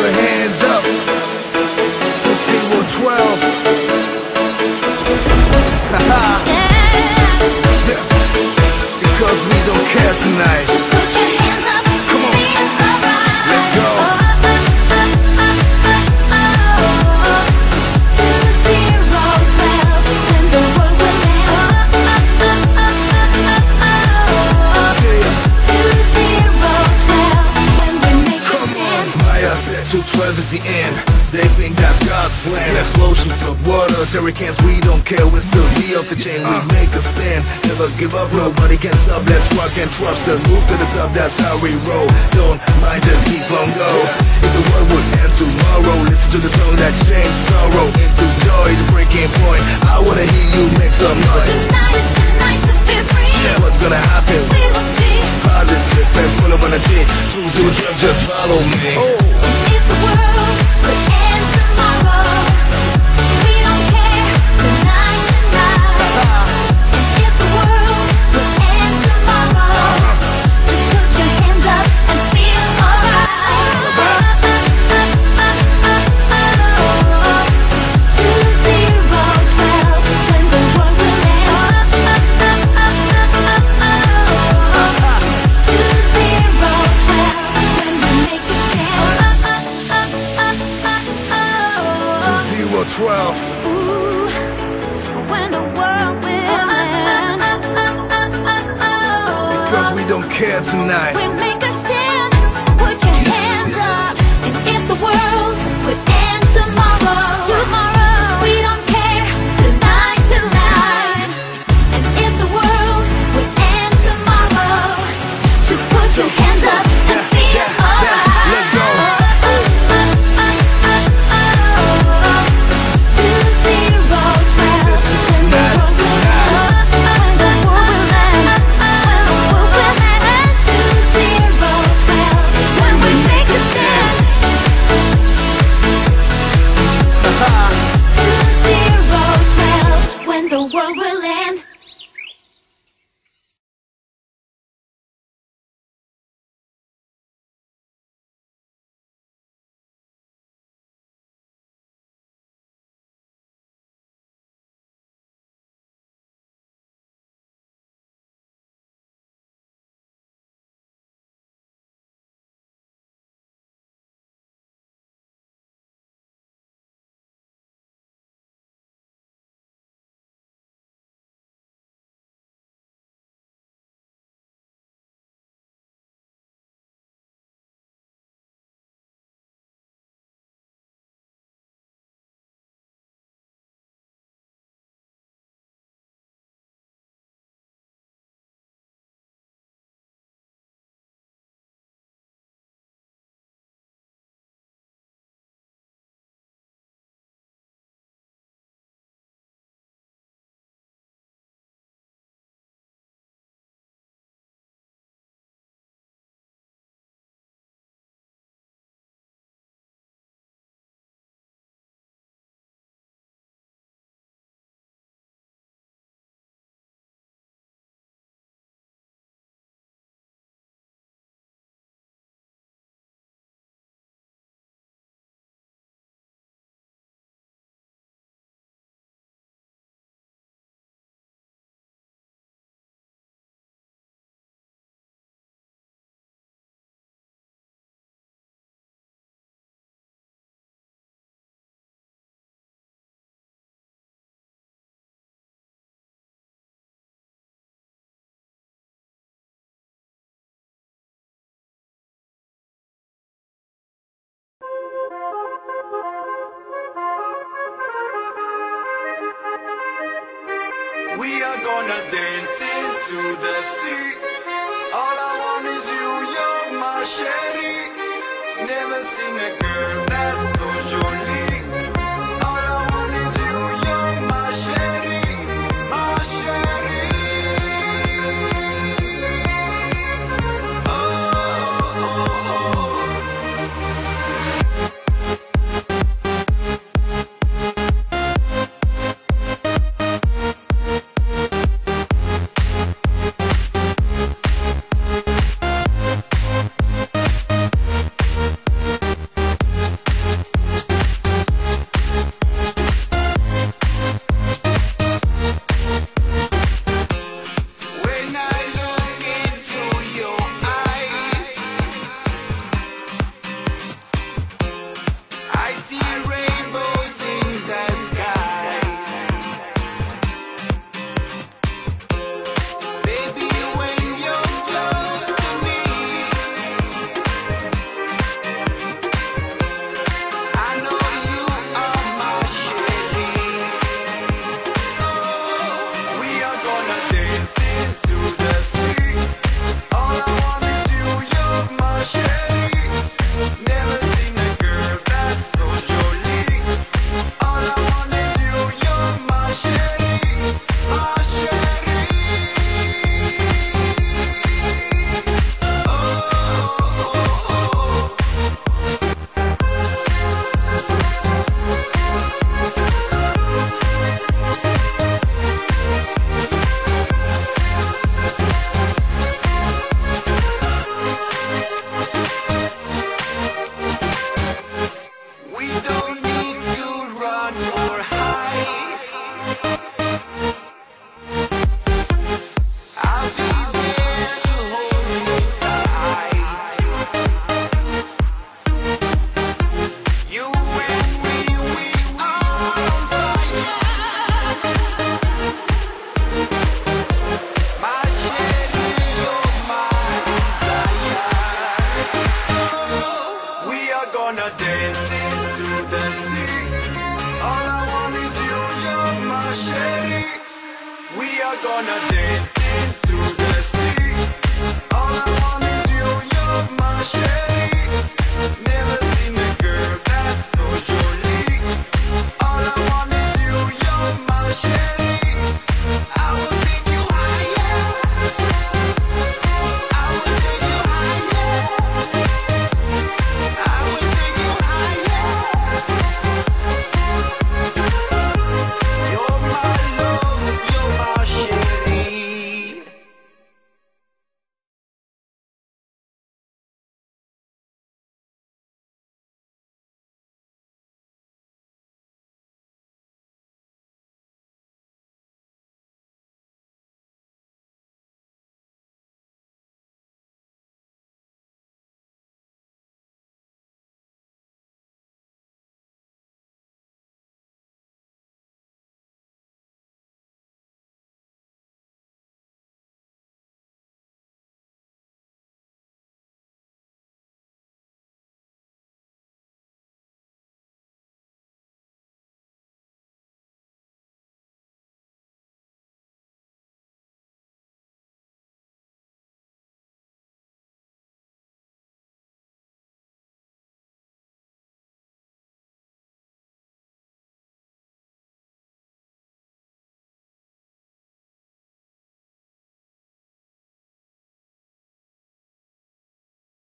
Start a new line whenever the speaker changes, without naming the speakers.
your hands up to see what 12.
yeah.
Because we
don't care tonight. Explosion, flood waters, hurricanes, we don't care. We'll still be off the chain. We make a stand. Never give up, nobody can stop. Let's rock and drop, still move to the top. That's how we roll. Don't mind, just keep on go. If the world would end tomorrow, listen to the song that changed sorrow into joy. The breaking point. I wanna hear you make some noise.
Tonight is the night to feel free.
yeah, What's gonna happen?
We will see.
Positive and full of energy. Two zero twelve, just follow me.
If the world tonight.
Gonna dance into the sea. All I want is you, you're my sherry. Never seen a girl are gonna dance into the sea. All I want my Never